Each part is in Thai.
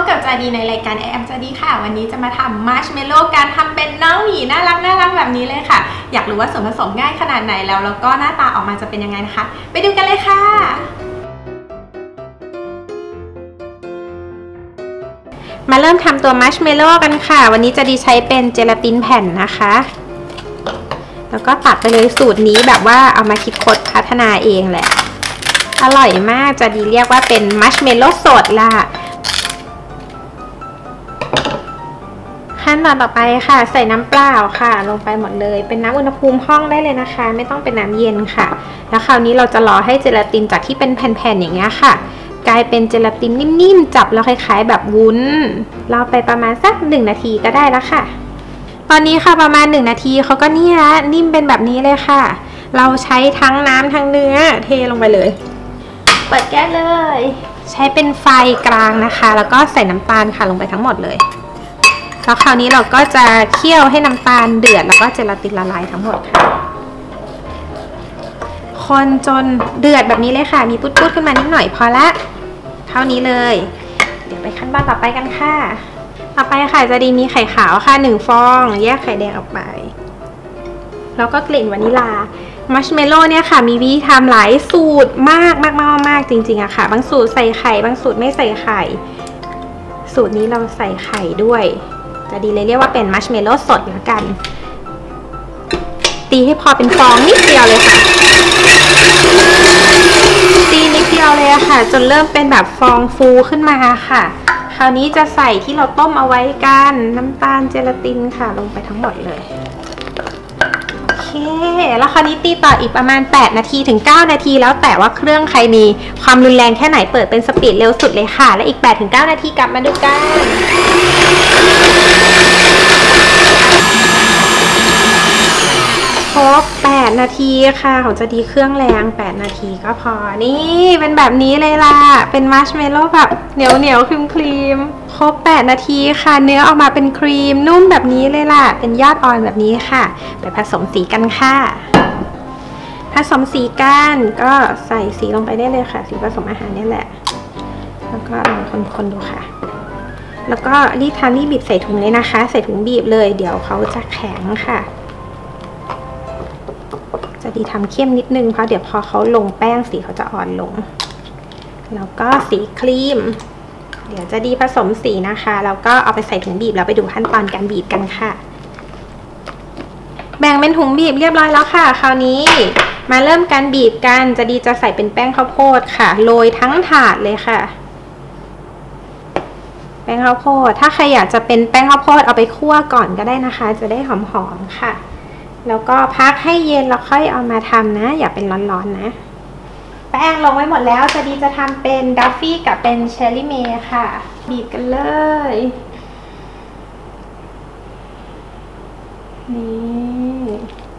บกับจาดีในรายการ I am จาดีค่ะ วันนี้จะมาทำมาร์ชเมลโล่การทำเป็นน้องหมีน่ารักน่ารักแบบนี้เลยค่ะ อยากรู้ว่าส่วนผสมง่ายขนาดไหนแล้ว แล้วก็หน้าตาออกมาจะเป็นยังไงนะคะ ไปดูกันเลยค่ะมาเริ่มทำตัวมาร์ชเมลโล่กันค่ะ วันนี้จาดีใช้เป็นเจลาตินแผ่นนะคะ แล้วก็ตัดไปเลยสูตรนี้แบบว่าเอามาคิดค้นพัฒนาเองแหละ อร่อยมากจะดีเรียกว่าเป็นมัชเมลโล่สดล่ะ ขั้นตอนต่อไปค่ะ ใส่น้ำเปล่าค่ะ ลงไปหมดเลย เป็นน้ำอุณหภูมิห้องได้เลยนะคะ ไม่ต้องเป็นน้ำเย็นค่ะ แล้วคราวนี้เราจะรอให้เจลาตินจากที่เป็นแผ่นๆอย่างเงี้ยค่ะ กลายเป็นเจลาตินนิ่มๆจับแล้วคล้ายๆ แบบวุ้นรอไปประมาณสักหนึ่งนาทีก็ได้แล้วค่ะ ตอนนี้ค่ะประมาณหนึ่งนาทีเขาก็นี่ละนิ่มเป็นแบบนี้เลยค่ะ เราใช้ทั้งน้ำทั้งเนื้อเทลงไปเลยเปิดแก๊สเลย ใช้เป็นไฟกลางนะคะ แล้วก็ใส่น้ำตาลค่ะลงไปทั้งหมดเลย แล้วคราวนี้เราก็จะเคี่ยวให้น้ำตาลเดือดแล้วก็เจลาตินละลายทั้งหมดค่ะคนจนเดือดแบบนี้เลยค่ะ มีปุ๊ดๆขึ้นมานิดหน่อยพอละ เท่านี้เลย เดี๋ยวไปขั้นตอนต่อไปกันค่ะ ต่อไปค่ะจะดีมีไข่ขาวค่ะหนึ่งฟอง แยกไข่แดงออกไป แล้วก็กลิ่นวานิลา มาร์ชเมลโล่เนี่ยค่ะ มีวิธีทำหลายสูตรมากมากมากมากจริงๆอะค่ะ บางสูตรใส่ไข่ บางสูตรไม่ใส่ไข่ สูตรนี้เราใส่ไข่ด้วย จาดีเลยเรียกว่าเป็นมาร์ชเมลโล่สดแล้วกัน ตีให้พอเป็นฟองนิดเดียวเลยค่ะ ตีนิดเดียวเลยอะค่ะ จนเริ่มเป็นแบบฟองฟูขึ้นมาค่ะ คราวนี้จะใส่ที่เราต้มเอาไว้กับน้ำตาลเจลาตินค่ะ ลงไปทั้งหมดเลย เค แล้วคราวนี้ตีต่ออีกประมาณ 8 นาทีถึง 9 นาที แล้วแต่ว่าเครื่องใครมีความรุนแรงแค่ไหนเปิดเป็น speed เร็วสุดเลยค่ะ และอีก 8 ถึง 9 นาทีกลับมาดูกันครบ8นาทีค่ะของจาดีเครื่องแรง 8 นาทีก็พอ นี่เป็นแบบนี้เลยล่ะ เป็นมาร์ชเมลโล่แบบเหนียวเหนียวครีมครีม รบ 8 นาทีค่ะ เนื้อออกมาเป็นครีมนุ่มแบบนี้เลยล่ะ เป็นยอดอ่อนแบบนี้ค่ะ ไปผสมสีกันค่ะ ผสมสีกันก็ใส่สีลงไปได้เลยค่ะ สีผสมอาหารนี่แหละ แล้วก็ลองคนๆดูค่ะ แล้วก็รีบทำรีบบีบใส่ถุงเลยนะคะ ใส่ถุงบีบเลย เดี๋ยวเขาจะแข็งค่ะ จะดีทำเข้มนิดนึงเพราะเดี๋ยวพอเขาลงแป้งสีเขาจะอ่อนลง แล้วก็สีครีม เดี๋ยวจะดีผสมสีนะคะแล้วก็เอาไปใส่ถุงบีบแล้วไปดูขั้นตอนการบีบกันค่ะ แบ่งเป็นถุงบีบเรียบร้อยแล้วค่ะ คราวนี้มาเริ่มการบีบกันจะดีจะใส่เป็นแป้งข้าวโพดค่ะโรยทั้งถาดเลยค่ะ แป้งข้าวโพด ถ้าใครอยากจะเป็นแป้งข้าวโพดเอาไปคั่วก่อนก็ได้นะคะ จะได้หอมๆค่ะ แล้วก็พักให้เย็นแล้วค่อยเอามาทำนะ อย่าเป็นร้อนๆนะ ป้งลงไว้หมดแล้วจะดีจะทำเป็นดัฟฟี่กับเป็นเชอร์รี่เมย์ค่ะ บีบกันเลยนี่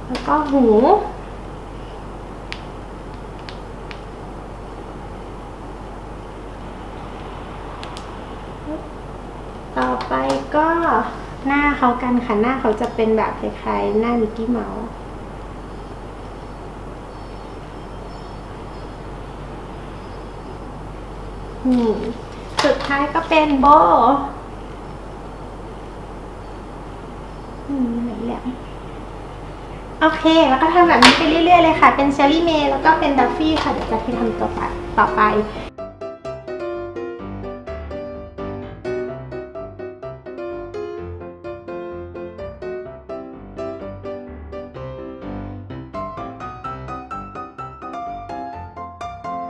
แล้วก็หูต่อไปก็หน้าเขากันค่ะ หน้าเขาจะเป็นแบบคล้ายๆ หน้ามิกกี้เมาส์ สุดท้ายก็เป็นโบอืมแหลมโอเค แล้วก็ทำแบบนี้ไปเรื่อยๆเลยค่ะ เป็นเชอร์รี่เมย์แล้วก็เป็นดัฟฟี่ค่ะ เดี๋ยวจะไปทำตัวต่อไป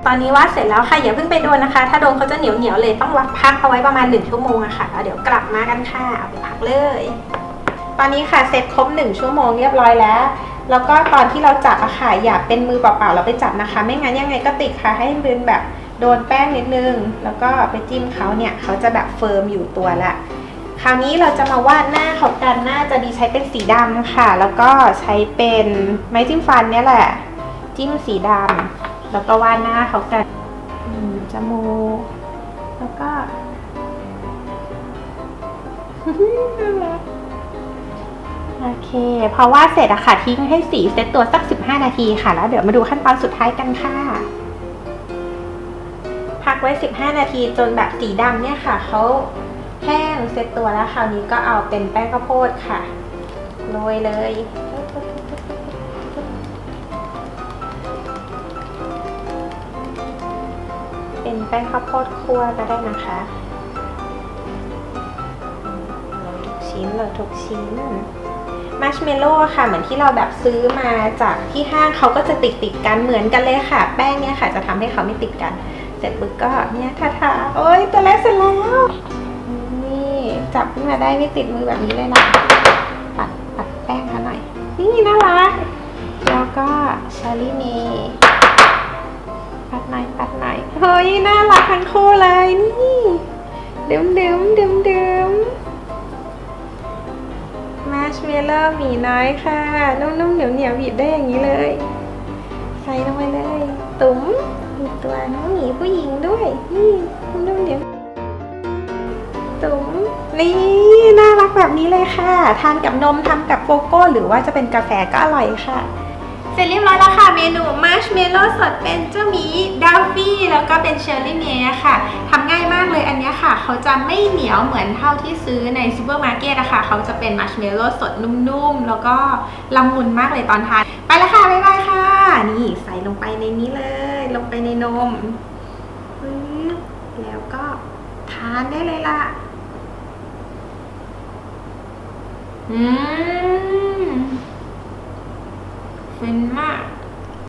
ตอนนี้วาดเสร็จแล้วค่ะอย่าเพิ่งไปโดนนะคะ ถ้าโดนเขาจะเหนียวเหนียวเลยต้องวัดพักเอาไว้ประมาณ 1 ชั่วโมงอะค่ะแล้วเดี๋ยวกลับมากันค่ะเอาไปพักเลย ตอนนี้ค่ะเสร็จครบ 1 ชั่วโมงเรียบร้อยแล้ว แล้วก็ตอนที่เราจับอะค่ะอย่าเป็นมือเปล่าๆเราไปจับนะคะ ไม่งั้นยังไงก็ติดค่ะให้มือแบบโดนแป้งนิดนึง แล้วก็ไปจิ้มเขาเนี่ยเขาจะแบบเฟิร์มอยู่ตัวละคราวนี้เราจะมาวาดหน้าเขากันหน้าจะดีใช้เป็นสีดำค่ะ แล้วก็ใช้เป็นไม้จิ้มฟันเนี่ยแหละ จิ้มสีดำ แล้วก็วาดหน้าเขากันจมูก แล้วก็โอเค เพอวาเสร็จอะค่ะทิ้งให้สีเซตตัวสัก 15 นาทีค่ะ แล้วเดี๋ยวมาดูขั้นตอนสุดท้ายกันค่ะ พักไว้ 15 นาทีจนแบบสีดำเนี่ยค่ะ เขาแห้งเซตตัวแล้วคราวนี้ก็เอาเป็นแป้งข้าวโพดค่ะ โรยเลย เป็นแป้งข้าวโพดคั่วก็ได้นะคะโรยทุกชิ้นโรยทุกชิ้นมาร์ชเมลโล่ค่ะ เหมือนที่เราแบบซื้อมาจากที่ห้างเขาก็จะติดติดกันเหมือนกันเลยค่ะ แป้งเนี่ยค่ะ จะทำให้เขาไม่ติดกัน เสร็จปุ๊บก็เนี่ยทาดาโอ้ยตัวแรกเสร็จแล้ว นี่จับขึ้นมาได้ไม่ติดมือแบบนี้เลยนะ ปัดปัดแป้งเขาหน่อย นี่น่ารักแล้วก็ชาลีเมย์ ปัดหน่อยปัดหน่อยเฮ้ย น่ารักทั้งคู่เลยนี่ดื่มดื่มดื่มดื่มมาชเมลโล่หมีน้อยค่ะ นุ่มๆเหนียวเหนียวบีบได้อย่างนี้เลย ใส่ลงไปเลย ตุ๋มมีตัวน้องหมีผู้หญิงด้วยนี่นุ่มๆเหนียวตุ๋มนี่น่ารักแบบนี้เลยค่ะ ทานกับนมทานกับโกโก้ หรือว่าจะเป็นกาแฟก็อร่อยค่ะ เสร็จเรียบร้อยแล้วค่ะเมนูมาร์ชเมลโล่สดเป็นเจ้าหมีดัฟฟี่แล้วก็เป็นเชอร์รี่เมย์ค่ะทำง่ายมากเลยอันนี้ค่ะ เขาจะไม่เหนียวเหมือนเท่าที่ซื้อในซูเปอร์มาร์เก็ตนะคะเขาจะเป็นมาร์ชเมลโล่สดนุ่มๆ แล้วก็ละมุนมากเลยตอนทาน ไปแล้วค่ะ บ๊ายบายค่ะ นี่ใส่ลงไปในนี้เลย ลงไปในนม แล้วก็ทานได้เลยล่ะ อืม ฟินมาก